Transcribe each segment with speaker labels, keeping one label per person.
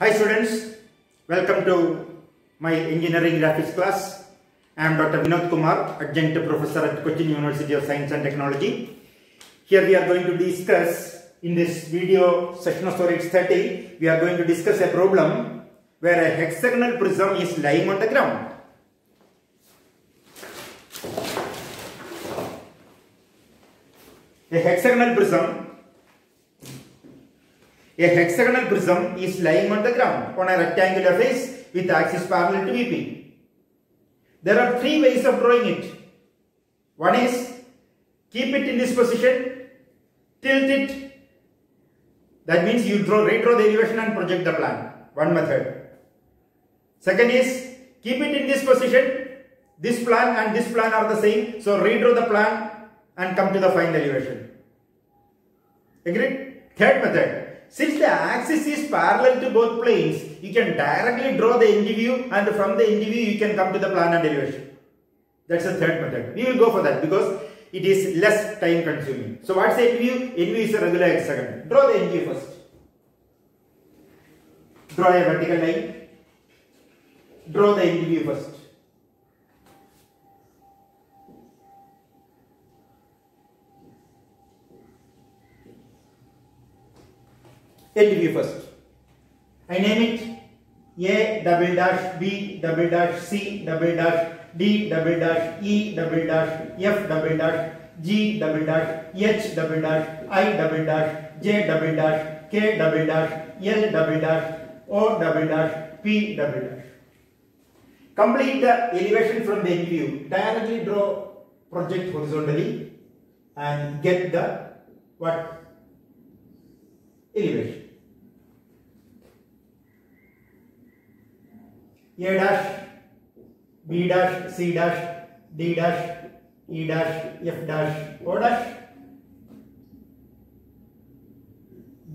Speaker 1: Hi students, welcome to my engineering graphics class. I am Dr. Vinod Kumar, adjunct professor at Cochin University of Science and Technology. Here we are going to discuss in this video Section of Solids 30, we are going to discuss a problem where a hexagonal prism is lying on the ground. A hexagonal prism a hexagonal prism is lying on the ground on a rectangular face with axis parallel to VP. There are three ways of drawing it. One is keep it in this position, tilt it. That means you draw, redraw the elevation and project the plan. One method. Second is keep it in this position. This plan and this plan are the same. So redraw the plan and come to the final elevation. Agreed? Third method. Since the axis is parallel to both planes, you can directly draw the end view and from the end view you can come to the planar and elevation. That's the third method. We will go for that because it is less time consuming. So what's end view? End view is a regular hexagon. Draw the view first. Draw a vertical line. Draw the end view first. End first. I name it A double dash B double dash C double dash D double dash E double dash F double dash G double dash H double dash I double dash J double dash K double dash L double dash O double dash P double dash. Complete the elevation from the view. Directly draw project horizontally and get the what elevation. A dash, B dash, C dash, D dash, E dash, F dash, O dash,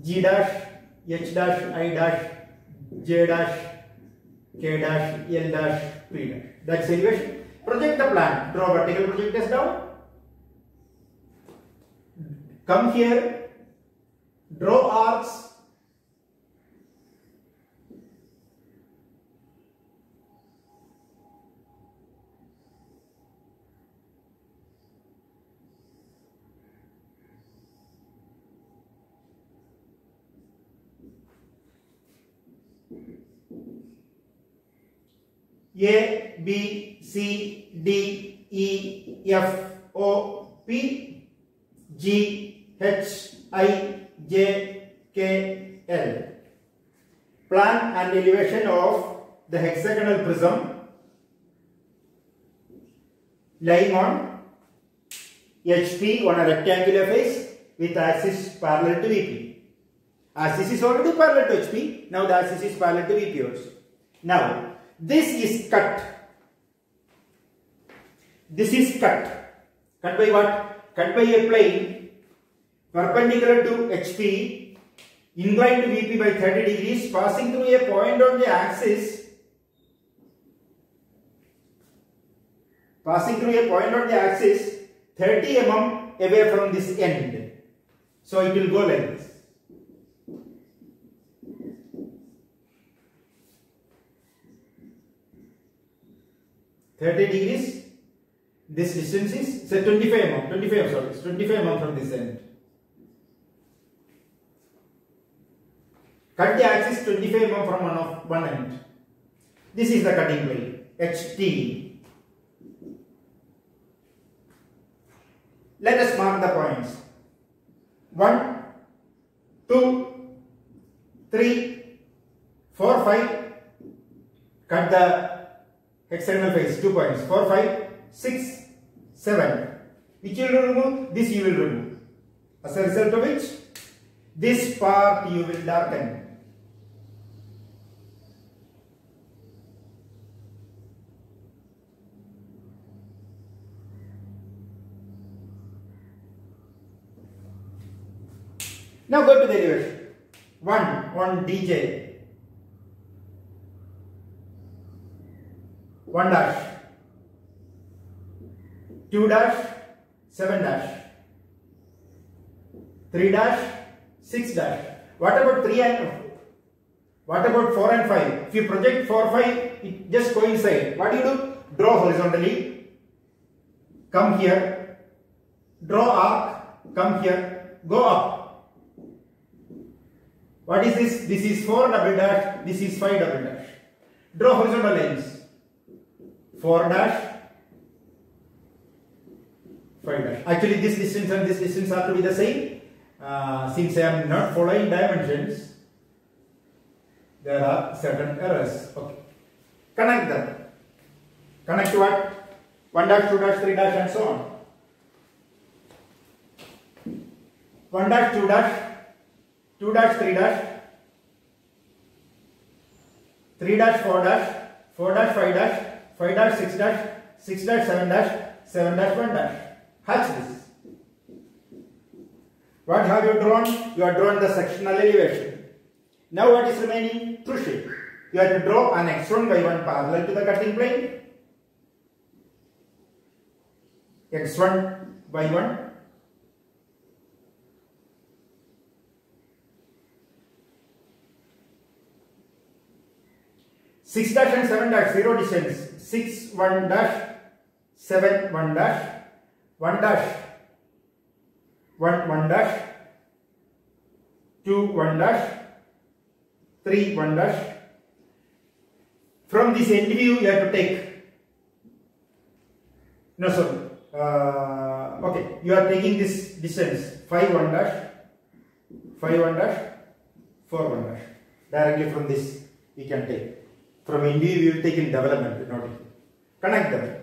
Speaker 1: G dash, H dash, I dash, J dash, K dash, L dash, P dash. That's elevation. Project the plan. Draw vertical projectors down. Come here. Draw arcs A, B, C, D, E, F, O, P, G, H, I, J, K, L. Plan and elevation of the hexagonal prism lying on HP on a rectangular face with axis parallel to VP. Axis is already parallel to HP, now the axis is parallel to VP also. Now, this is cut. This is cut. Cut by what? Cut by a plane perpendicular to HP, inclined to VP by 30 degrees, passing through a point on the axis, passing through a point on the axis 30 mm away from this end. So it will go like this. Thirty degrees. This distance is say twenty-five mm. Twenty-five, sorry, it's twenty-five mm from this end. Cut the axis 25 mm from one of one end. This is the cutting plane HT. Let us mark the points. 1, 2, 3, 4, 5. Cut the hexagonal face, 2 points. 4, 5, 6, 7. Which you will remove? This you will remove. As a result of which, this part you will darken. Now go to the elevation. 1 on DJ. 1 dash. 2 dash. 7 dash. 3 dash. 6 dash. What about 3 and What about 4 and 5? If you project 4, 5, it just coincide. What do you do? Draw horizontally. Come here. Draw arc. Come here. Go up. What is this? This is 4 double dash. This is 5 double dash. Draw horizontal lines. 4 dash. 5 dash. Actually, this distance and this distance have to be the same. Uh, since I am not following dimensions, there are certain errors. Okay. Connect them. Connect what? 1 dash, 2 dash, 3 dash, and so on. 1 dash, 2 dash, 2 dash, 3 dash, 3 dash, 4 dash, 4 dash, 5 dash, 5 dash, 6 dash, 6 dash, 7 dash, 7 dash, 1 dash. Hatch this. What have you drawn? You have drawn the sectional elevation. Now what is remaining? True shape. You have to draw an x1 y1 parallel to the cutting plane. x1 y1. Six dash and seven dash zero distance. Six one dash seven one dash one dash one one dash two one dash three one dash. From this end view, you have to take. No, sorry. Uh, okay, you are taking this distance five one dash, five one dash, four one dash. Directly from this, we can take. From view, we will take in development, not. Connect them.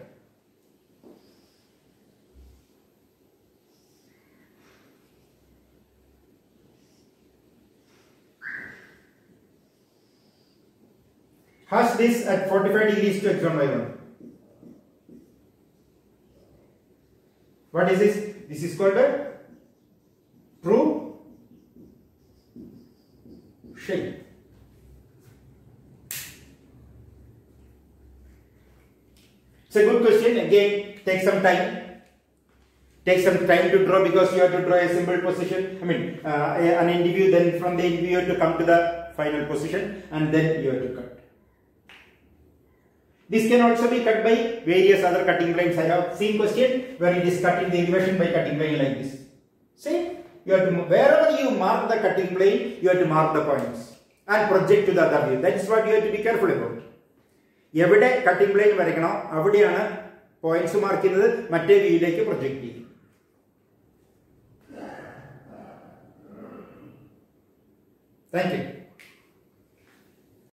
Speaker 1: Hash this at 45 degrees to x1 y1. What is this? This is called a true shape. Good question. Again, take some time. Take some time to draw because you have to draw a simple position. I mean, uh, an end view. Then from the end view you have to come to the final position, and then you have to cut. This can also be cut by various other cutting planes. I have seen question where it is cutting the elevation by cutting plane like this. See, you have to wherever you mark the cutting plane, you have to mark the points and project to the other view. That is what you have to be careful about. എവിടെ cutting plane വരയ്ക്കണോ അവിടെയാണ് points mark ചെയ്യുന്നത് മറ്റേ വീയിലേക്ക് project ചെയ്യും thank U